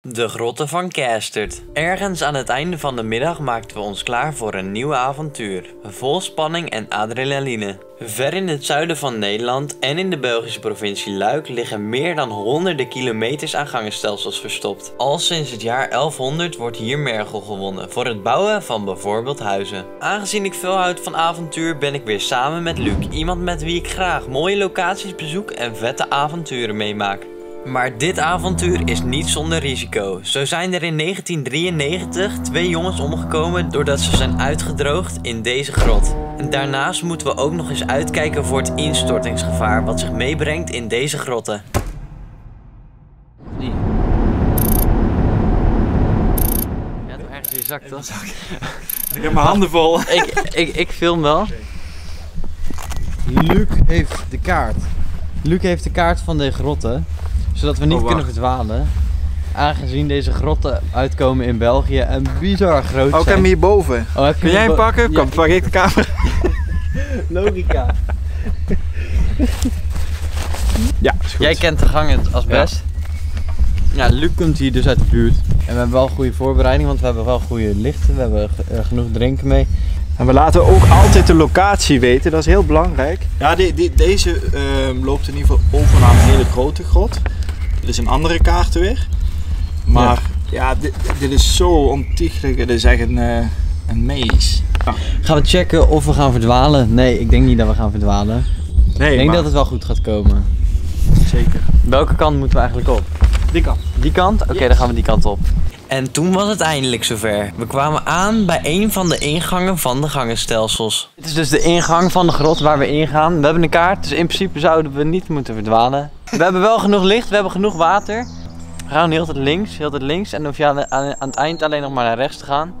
De grotten van Castert. Ergens aan het einde van de middag maakten we ons klaar voor een nieuw avontuur. Vol spanning en adrenaline. Ver in het zuiden van Nederland en in de Belgische provincie Luik liggen meer dan honderden kilometers aan gangenstelsels verstopt. Al sinds het jaar 1100 wordt hier mergel gewonnen voor het bouwen van bijvoorbeeld huizen. Aangezien ik veel houd van avontuur ben ik weer samen met Luc. Iemand met wie ik graag mooie locaties bezoek en vette avonturen meemaak. Maar dit avontuur is niet zonder risico. Zo zijn er in 1993 twee jongens omgekomen doordat ze zijn uitgedroogd in deze grot. En daarnaast moeten we ook nog eens uitkijken voor het instortingsgevaar wat zich meebrengt in deze grotten. Die. Ja, toch ergens in je zak, toch? Ik heb mijn handen vol. ik, ik, ik film wel. Luc heeft de kaart. Luc heeft de kaart van de grotten, zodat we niet Oh, kunnen verdwalen. Aangezien deze grotten uitkomen in België en bizar groot Ook zijn. hem hierboven. Oh, heb Kun jij hem pakken? Ja, Kom, pak ik de camera. Logica. Ja, is goed. Jij kent de gangen als best. Ja, Luc komt hier dus uit de buurt. En we hebben wel goede voorbereiding, want we hebben wel goede lichten. We hebben eh, genoeg drinken mee. En we laten ook altijd de locatie weten, dat is heel belangrijk. Ja, die, die, deze ehm, loopt in ieder geval over naar een hele grote grot. Dit is een andere kaart weer. Maar ja, dit, dit is zo ontiegelijk. Het is echt een, eh een maze. Gaan we checken of we gaan verdwalen? Nee, ik denk niet dat we gaan verdwalen. Nee, ik denk maar dat het wel goed gaat komen. zeker. Welke kant moeten we eigenlijk op? Die kant. Die kant? Oké, dan gaan we die kant op. En toen was het eindelijk zover. We kwamen aan bij een van de ingangen van de gangenstelsels. Dit is dus de ingang van de grot waar we ingaan. We hebben een kaart, dus in principe zouden we niet moeten verdwalen. We hebben wel genoeg licht, we hebben genoeg water. We gaan heel tijd links, heel tijd links. En dan hoef je aan, aan, aan het eind alleen nog maar naar rechts te gaan.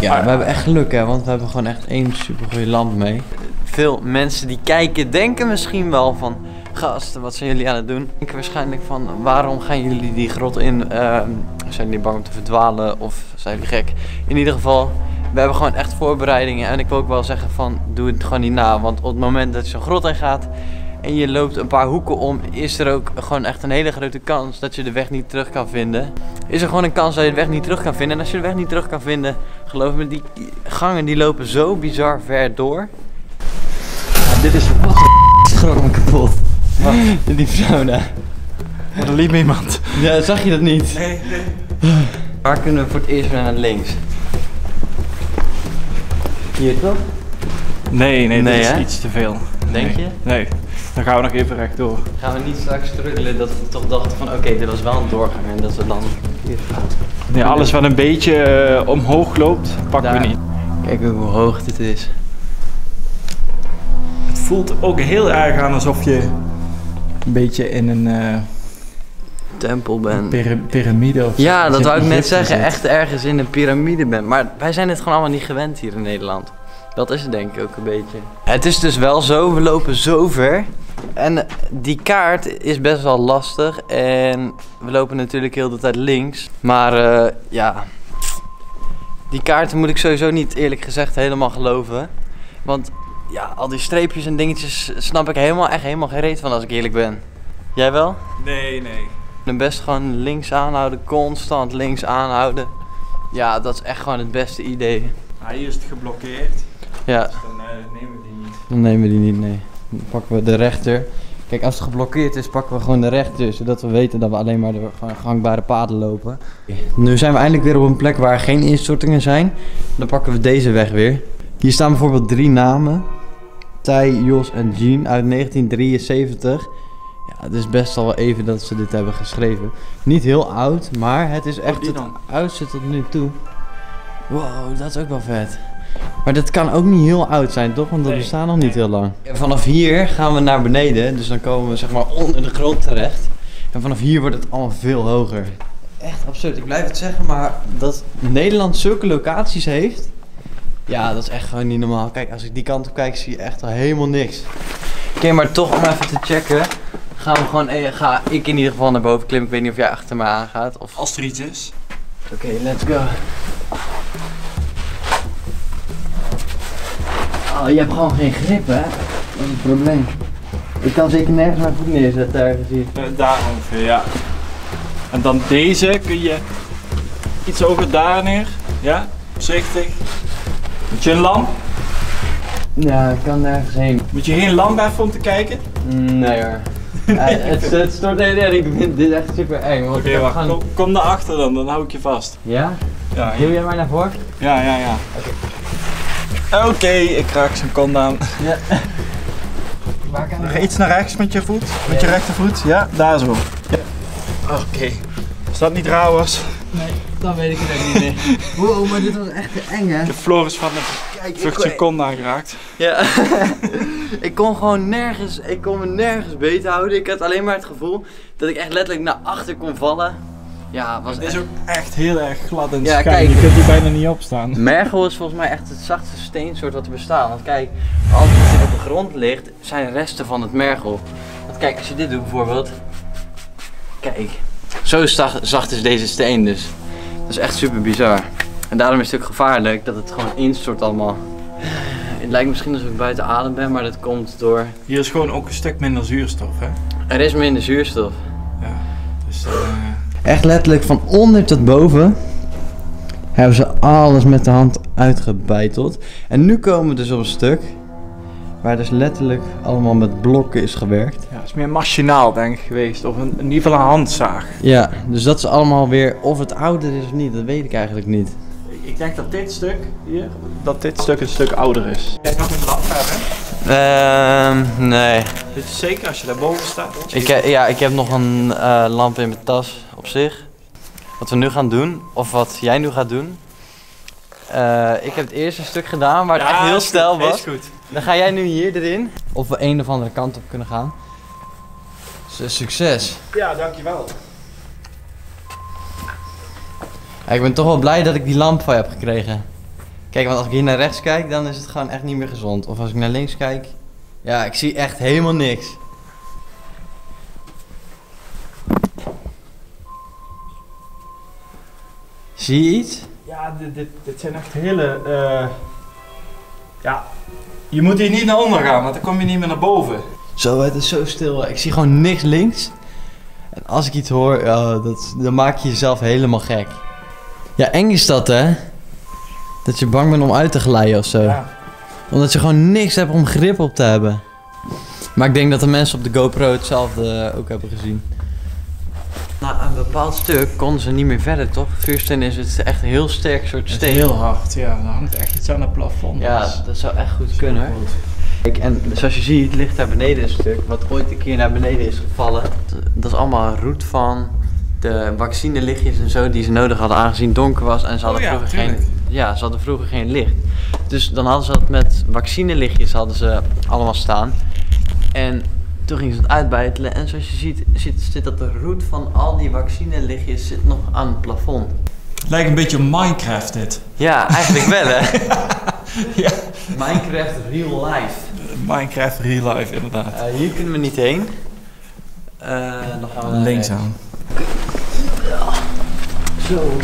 Ja, we hebben echt geluk hè, want we hebben gewoon echt één super goede lamp mee. Veel mensen die kijken denken misschien wel van... Gasten, wat zijn jullie aan het doen? Denken waarschijnlijk van, waarom gaan jullie die grot in? Ehm, zijn jullie bang om te verdwalen of zijn jullie gek? In ieder geval, we hebben gewoon echt voorbereidingen. En ik wil ook wel zeggen van, doe het gewoon niet na. Want op het moment dat je zo'n grot in gaat en je loopt een paar hoeken om, is er ook gewoon echt een hele grote kans dat je de weg niet terug kan vinden. Is er gewoon een kans dat je de weg niet terug kan vinden. En als je de weg niet terug kan vinden, geloof me, die gangen die lopen zo bizar ver door. Ja, dit is... Schrok me kapot. Die vrouw daar. Er liep iemand. Ja, zag je dat niet? Nee, nee. Waar kunnen we voor het eerst naar links? Hier toch? Nee, nee, Nee, dit is hè? iets te veel. Denk Nee. je? Nee. Dan gaan we nog even rechtdoor. Gaan we niet straks struggelen dat we toch dachten van oké, dit was wel een doorgang en dat we dan hier gaan. Nee, alles wat een beetje eh, omhoog loopt, pakken Daar. we niet. Kijk hoe hoog dit is. Het voelt ook heel erg aan alsof je een beetje in een eh, Tempel ben. pira- piramide of Ja, dat wou ik net zeggen. zit. Echt ergens in een piramide ben. Maar wij zijn het gewoon allemaal niet gewend hier in Nederland. Dat is het denk ik ook een beetje. Het is dus wel zo, we lopen zo ver. En die kaart is best wel lastig. En we lopen natuurlijk heel de tijd links. Maar eh, ja, die kaarten moet ik sowieso niet eerlijk gezegd helemaal geloven. Want ja, al die streepjes en dingetjes snap ik helemaal, echt helemaal geen reet van als ik eerlijk ben. Jij wel? Nee, nee. En best gewoon links aanhouden, constant links aanhouden. Ja, dat is echt gewoon het beste idee. Hier is het geblokkeerd. Ja, Dus dan eh, nemen we die niet. dan nemen we die niet, nee. Dan pakken we de rechter. Kijk, als het geblokkeerd is, pakken we gewoon de rechter, zodat we weten dat we alleen maar door gewoon gangbare paden lopen. Nu zijn we eindelijk weer op een plek waar geen instortingen zijn. Dan pakken we deze weg weer. Hier staan bijvoorbeeld drie namen. Thij, Jos en Jean uit 1973. Ja, het is best al wel even dat ze dit hebben geschreven. Niet heel oud, maar het is echt het oudste tot nu toe. Wow, dat is ook wel vet. Maar dat kan ook niet heel oud zijn, toch? Want dat Nee, bestaat nog niet heel lang. Vanaf hier gaan we naar beneden, dus dan komen we zeg maar onder de grond terecht. En vanaf hier wordt het allemaal veel hoger. Echt absurd, ik blijf het zeggen, maar dat Nederland zulke locaties heeft, ja, dat is echt gewoon niet normaal. Kijk, als ik die kant op kijk, zie je echt al helemaal niks. Oké, maar toch om even te checken, gaan we gewoon, eh, ga ik in ieder geval naar boven klimmen. Ik weet niet of jij achter me aangaat. Of... Als er iets is. Oké, let's go. Oh, je hebt gewoon geen grip, hè? Dat is het probleem. Ik kan zeker nergens mijn voet neerzetten ergens hier. Eh, daar ongeveer, ja. En dan deze kun je iets hoger daar neer. Ja, voorzichtig. Moet je een lamp? Ja, ik kan nergens heen. Moet je geen lamp hebben om te kijken? Nee hoor. het, het stort erg. Ik vind dit echt super eng. Oké, heb wacht. gewoon- Kom, kom naar achter dan, dan hou ik je vast. Ja? Ja, Heel jij mij naar voren? ja, ja. ja. Oké, ik raak zijn kont aan. Ja. Waar kan Nog iets naar rechts met je voet. Met je rechtervoet. Ja, daar zo. Ja. Oké. Als dat niet rauw was. Dan weet ik het ook niet meer. Wow, maar dit was echt te eng hè? De Floris van de kont aangeraakt. Ja. ik kon gewoon nergens, ik kon me nergens beet houden. Ik had alleen maar het gevoel dat ik echt letterlijk naar achter kon vallen. Ja, was Het is echt... ook echt heel erg glad en Ja, schuin. Je kunt hier bijna niet opstaan. Mergel is volgens mij echt het zachtste steensoort wat er bestaat. Want kijk, als het op de grond ligt, zijn resten van het mergel. Want kijk, als je dit doet bijvoorbeeld. Kijk, zo zacht, zacht is deze steen dus. Dat is echt super bizar. En daarom is het ook gevaarlijk dat het gewoon instort allemaal. Het lijkt misschien alsof ik buiten adem ben, maar dat komt door... Hier is gewoon ook een stuk minder zuurstof, hè? Er is minder zuurstof. Ja. Dus, eh, Echt letterlijk van onder tot boven hebben ze alles met de hand uitgebeiteld. En nu komen we dus op een stuk waar dus letterlijk allemaal met blokken is gewerkt. ja, het is meer machinaal, denk ik, geweest. Of een, in ieder geval een handzaag. Ja, dus dat is allemaal weer of het ouder is of niet, dat weet ik eigenlijk niet. Ik denk dat dit stuk hier, dat dit stuk een stuk ouder is. Jij nog een lamp hebben? Ehm, nee. Dit is zeker als je daarboven staat. Ik, he- ja, ik heb nog een eh, lamp in mijn tas op zich. Wat we nu gaan doen, of wat jij nu gaat doen. Eh, ik heb het eerste stuk gedaan waar het echt heel stijl was. Is goed. Dan ga jij nu hier erin. Of we een of andere kant op kunnen gaan. Dus, succes. Ja, dankjewel. Ja, ik ben toch wel blij dat ik die lamp van je heb gekregen. Kijk, want als ik hier naar rechts kijk, dan is het gewoon echt niet meer gezond. Of als ik naar links kijk. Ja, ik zie echt helemaal niks. Zie je iets? Ja, dit, dit, dit zijn echt hele... eh, Ja, je moet hier niet naar onder gaan, want dan kom je niet meer naar boven. Zo, het is zo stil. Ik zie gewoon niks links. En als ik iets hoor, ja, dat, dan maak je jezelf helemaal gek. Ja, eng is dat, hè? Dat je bang bent om uit te glijden of zo. Ja. Omdat je gewoon niks hebt om grip op te hebben. Maar ik denk dat de mensen op de GoPro hetzelfde ook hebben gezien. Na een bepaald stuk konden ze niet meer verder, toch? Vuursteen is het echt een heel sterk soort Het is steen. heel hard, ja. Er hangt echt iets aan het plafond. Ja, dat zou echt goed kunnen. hoor. Kijk, en zoals je ziet ligt daar beneden een stuk wat ooit een keer naar beneden is gevallen. Dat is allemaal roet van de vaccinelichtjes en zo die ze nodig hadden aangezien het donker was en ze hadden Oh ja, vroeger geen. Ja, ze hadden vroeger geen licht. Dus dan hadden ze dat met vaccinelichtjes hadden ze allemaal staan. En toen gingen ze het uitbuitelen en zoals je ziet zit, zit dat de roet van al die vaccinelichtjes zit nog aan het plafond. Het lijkt een beetje Minecraft dit. Ja, eigenlijk wel hè. Ja. Minecraft real life. Minecraft real life, inderdaad. Eh, hier kunnen we niet heen. Eh, dan gaan we Links aan. Zo.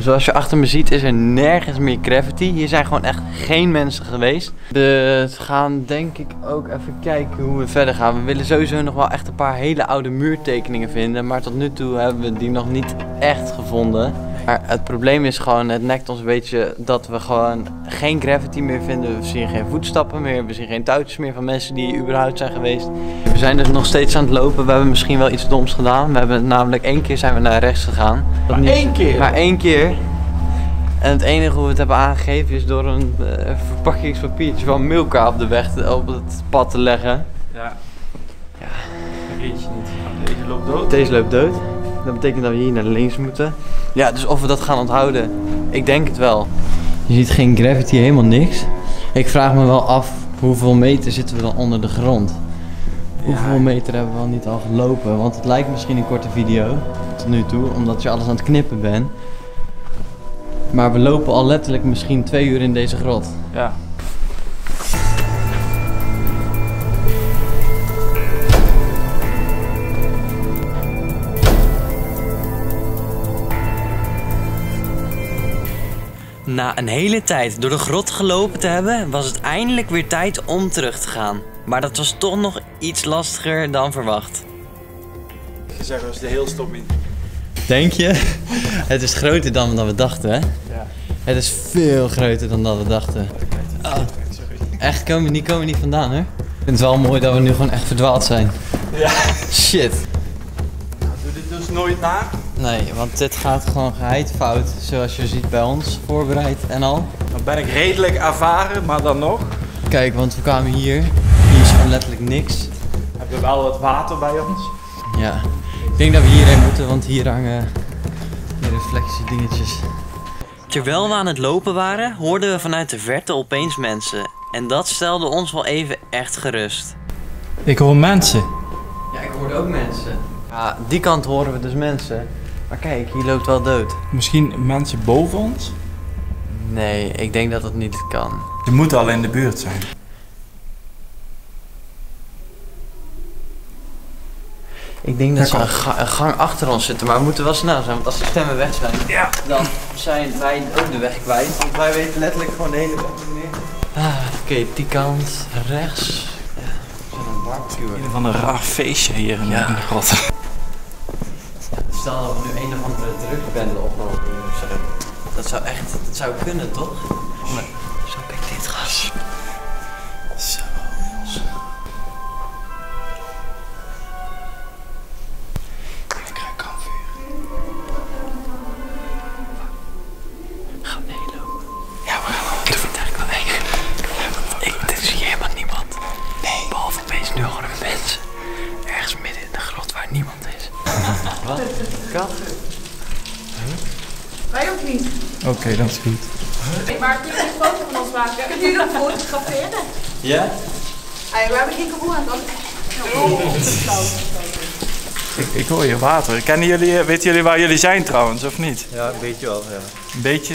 Zoals je achter me ziet is er nergens meer gravity. Hier zijn gewoon echt geen mensen geweest. We gaan denk ik ook even kijken hoe we verder gaan. We willen sowieso nog wel echt een paar hele oude muurtekeningen vinden. Maar tot nu toe hebben we die nog niet echt gevonden. Maar het probleem is gewoon, het nekt ons een beetje dat we gewoon geen gravity meer vinden. We zien geen voetstappen meer, we zien geen touwtjes meer van mensen die überhaupt zijn geweest. We zijn dus nog steeds aan het lopen. We hebben misschien wel iets doms gedaan. We hebben namelijk één keer zijn we naar rechts gegaan. Maar niet- één keer? Maar één keer. En het enige hoe we het hebben aangegeven is door een eh, verpakkingspapiertje van Milka op de weg te- op het pad te leggen. Ja. Ja. Vergeet je niet. Deze loopt dood. Deze loopt dood. Dat betekent dat we hier naar links moeten. Ja, dus of we dat gaan onthouden, ik denk het wel. Je ziet geen gravity, helemaal niks. Ik vraag me wel af hoeveel meter zitten we dan onder de grond. Hoeveel meter hebben we al niet al gelopen? Want het lijkt misschien een korte video tot nu toe, omdat je alles aan het knippen bent. Maar we lopen al letterlijk misschien twee uur in deze grot. Ja. Na een hele tijd door de grot gelopen te hebben, was het eindelijk weer tijd om terug te gaan. Maar dat was toch nog iets lastiger dan verwacht. gezegd was de heel stom in. Denk je? Het is groter dan, dan we dachten, hè? Ja. Het is veel groter dan dat we dachten. Oh. Echt, komen we niet, komen we niet vandaan, hè? Ik vind het wel mooi dat we nu gewoon echt verdwaald zijn. Ja. Shit. Doe dit dus nooit na. Nee, want dit gaat gewoon geheid fout, zoals je ziet bij ons, voorbereid en al. Dan ben ik redelijk ervaren, maar dan nog. Kijk, want we kwamen hier. Hier is gewoon letterlijk niks. Hebben we wel wat water bij ons. Ja. Ik denk dat we hierheen moeten, want hier hangen die reflectiedingetjes. Terwijl we aan het lopen waren, hoorden we vanuit de verte opeens mensen. En dat stelde ons wel even echt gerust. Ik hoor mensen. Ja, ik hoorde ook mensen. Ja, die kant horen we dus mensen. Maar kijk, hier loopt wel dood. Misschien mensen boven ons? Nee, ik denk dat dat niet kan. Ze moeten al in de buurt zijn. Ik denk dat ze een, ga- een gang achter ons zitten, maar we moeten wel snel zijn, want als de stemmen weg zijn, Ja. dan zijn wij ook de weg kwijt. Want wij weten letterlijk gewoon de hele weg niet meer. Ah, Oké, die kant, rechts. Ja, we zijn aan het barbecuen. Een van een raar feestje hier in Ja. de grot. Stel dat we nu een of andere drugsbende oplopen of. Dat zou echt, dat zou kunnen toch? Maar, zo kijk dit gas. Kat? Wij ook niet. Oké, dat is goed. Maar kun je een foto van ons maken? Kunnen jullie nog fotograferen? Ja? Ah, we hebben geen gevoel aan Ik, ik hoor je water. Kennen jullie, eh, weten jullie waar jullie zijn trouwens, of niet? Ja, een beetje wel, ja. Een beetje?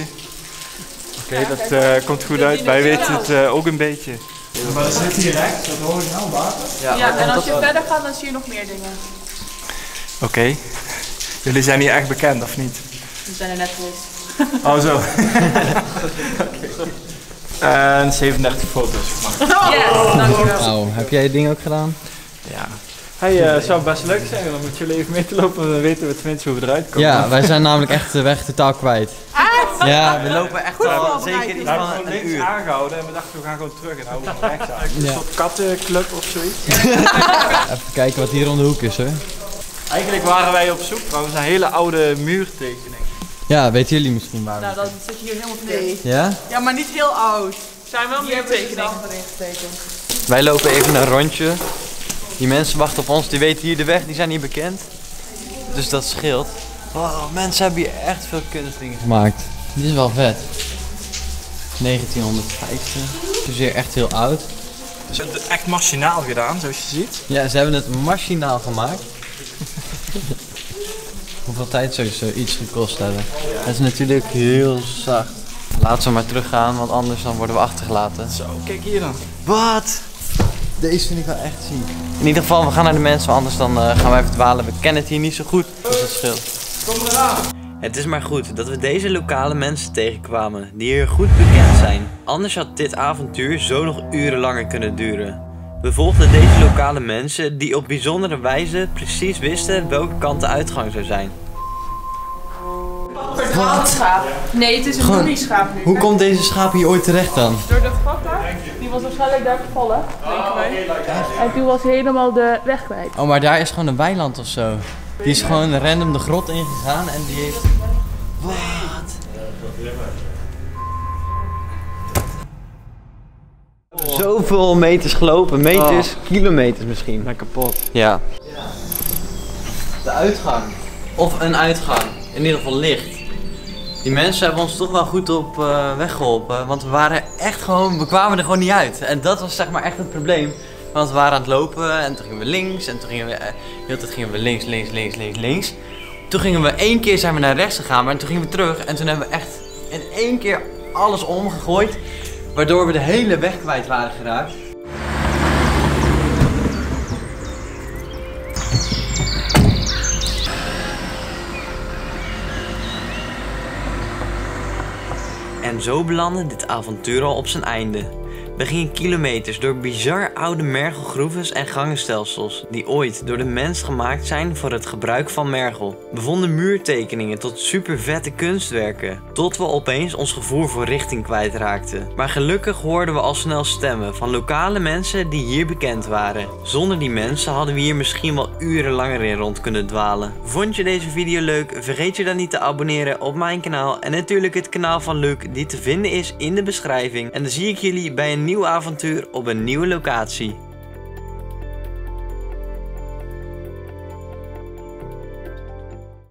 Oké, dat eh, komt goed uit. Wij weten het eh, ook een beetje. Maar dat zit hier rechts, dat hoor ik nou, water. Ja, en als je verder gaat, dan zie je nog meer dingen. Oké. Jullie zijn hier echt bekend, of niet? We zijn er net geweest. Oh, zo. En 37 foto's gemaakt. Yes, dankjewel. Nou, heb jij het ding ook gedaan? Ja. Hey, eh, het zou best leuk zijn om met jullie even mee te lopen. Dan weten we tenminste hoe we eruit komen. Ja, wij zijn namelijk echt de weg totaal kwijt. Ja, we lopen echt al zeker iets We hebben van gewoon een links uur. aangehouden en we dachten we gaan gewoon terug en houden we rechts aan. Een soort kattenclub of zoiets. Even kijken wat hier om de hoek is hoor. Eigenlijk waren wij op zoek trouwens naar een hele oude muurtekening. Ja, weten jullie misschien waar? Nou, dat zit hier helemaal nee. Ja? Ja, maar niet heel oud. zijn wel meer tekeningen erin getekend. Wij lopen even een rondje. Die mensen wachten op ons, die weten hier de weg, die zijn hier bekend. Dus dat scheelt. Wow, mensen hebben hier echt veel kunstdingen gemaakt. Dit is wel vet. 1950. Dus weer echt heel oud. Ze hebben het echt machinaal gedaan, zoals je ziet. Ja, ze hebben het machinaal gemaakt. Hoeveel tijd zou zoiets gekost hebben? Het is natuurlijk heel zacht. Laten we maar teruggaan, want anders dan worden we achtergelaten. Zo, kijk hier dan. Wat? Deze vind ik wel echt ziek. In ieder geval, we gaan naar de mensen, want anders dan eh, gaan we even dwalen. We kennen het hier niet zo goed, dus dat scheelt. Het is maar goed dat we deze lokale mensen tegenkwamen, die hier goed bekend zijn. Anders had dit avontuur zo nog uren langer kunnen duren. We volgden deze lokale mensen die op bijzondere wijze precies wisten welke kant de uitgang zou zijn. Verdwaald schaap. Nee, het is een Gewoon- bloedieschaap nu. Hoe komt deze schaap hier ooit terecht dan? Door dat gat daar. Die was waarschijnlijk daar gevallen, denken wij. En toen was hij helemaal de weg kwijt. Oh, maar daar is gewoon een weiland of zo. Die is gewoon random de grot ingegaan en die heeft... Wat? Zoveel meters gelopen, meters, kilometers misschien. Ben kapot. Ja. De uitgang. Of een uitgang. In ieder geval licht. Die mensen hebben ons toch wel goed op eh, weg geholpen. Want we waren echt gewoon, we kwamen er gewoon niet uit. En dat was zeg maar echt het probleem. Want we waren aan het lopen en toen gingen we links. En toen gingen we, eh, de hele tijd gingen we links, links, links, links, links. Toen gingen we één keer zijn we naar rechts gegaan. Maar toen gingen we terug. En toen hebben we echt in één keer alles omgegooid. Waardoor we de hele weg kwijt waren geraakt. En zo belandde dit avontuur al op zijn einde. We gingen kilometers door bizar oude mergelgroeves en gangenstelsels die ooit door de mens gemaakt zijn voor het gebruik van mergel. We vonden muurtekeningen tot super vette kunstwerken, tot we opeens ons gevoel voor richting kwijtraakten. Maar gelukkig hoorden we al snel stemmen van lokale mensen die hier bekend waren. Zonder die mensen hadden we hier misschien wel uren langer in rond kunnen dwalen. Vond je deze video leuk? Vergeet je dan niet te abonneren op mijn kanaal en natuurlijk het kanaal van Luc die te vinden is in de beschrijving. En dan zie ik jullie bij een nieuw avontuur op een nieuwe locatie.